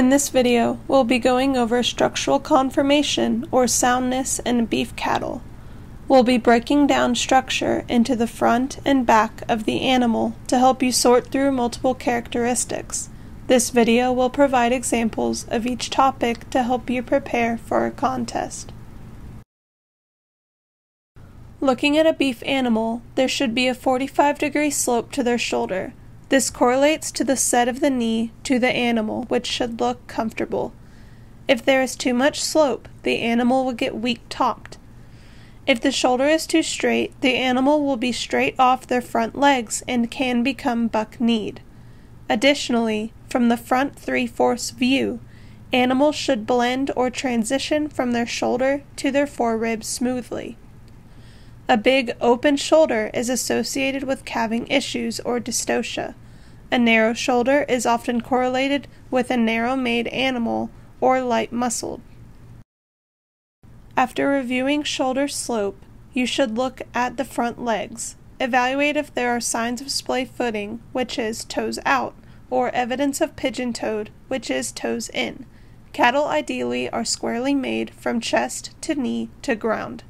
In this video, we'll be going over structural conformation or soundness in beef cattle. We'll be breaking down structure into the front and back of the animal to help you sort through multiple characteristics. This video will provide examples of each topic to help you prepare for a contest. Looking at a beef animal, there should be a 45 degree slope to their shoulder. This correlates to the set of the knee to the animal, which should look comfortable. If there is too much slope, the animal will get weak topped. If the shoulder is too straight, the animal will be straight off their front legs and can become buck kneed. Additionally, from the front three fourths view, animals should blend or transition from their shoulder to their foreribs smoothly. A big open shoulder is associated with calving issues or dystocia. A narrow shoulder is often correlated with a narrow made animal or light muscled. After reviewing shoulder slope, you should look at the front legs. Evaluate if there are signs of splay footing, which is toes out, or evidence of pigeon toed, which is toes in. Cattle ideally are squarely made from chest to knee to ground.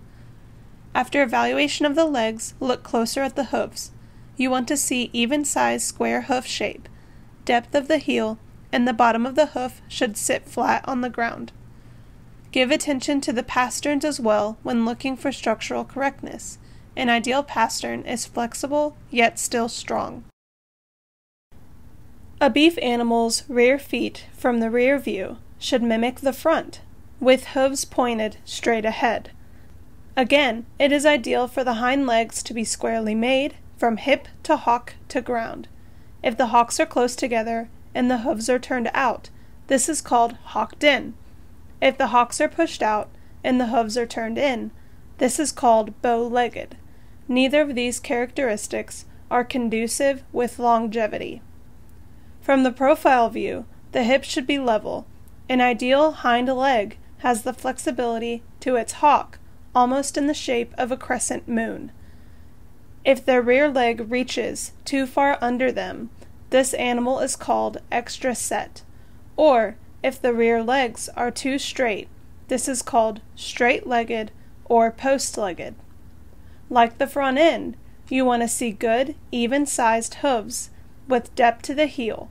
After evaluation of the legs, look closer at the hooves. You want to see even sized square hoof shape. Depth of the heel and the bottom of the hoof should sit flat on the ground. Give attention to the pasterns as well when looking for structural correctness. An ideal pastern is flexible yet still strong. A beef animal's rear feet from the rear view should mimic the front, with hooves pointed straight ahead. Again, it is ideal for the hind legs to be squarely made from hip to hock to ground. If the hocks are close together and the hooves are turned out, this is called hocked in. If the hocks are pushed out and the hooves are turned in, this is called bow legged. Neither of these characteristics are conducive with longevity. From the profile view, the hip should be level. An ideal hind leg has the flexibility to its hock almost in the shape of a crescent moon. If their rear leg reaches too far under them, this animal is called extra set. Or, if the rear legs are too straight, this is called straight legged or post legged. Like the front end, you want to see good, even sized hooves with depth to the heel.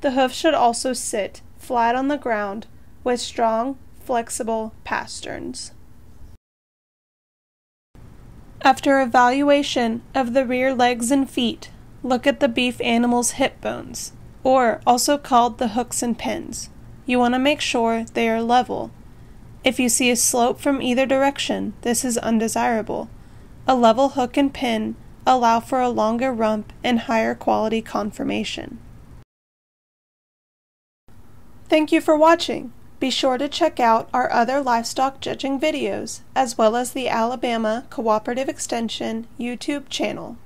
The hoof should also sit flat on the ground with strong, flexible pasterns. After evaluation of the rear legs and feet, look at the beef animal's hip bones, or also called the hooks and pins. You want to make sure they are level. If you see a slope from either direction, this is undesirable. A level hook and pin allow for a longer rump and higher quality conformation. Thank you for watching. Be sure to check out our other livestock judging videos, as well as the Alabama Cooperative Extension YouTube channel.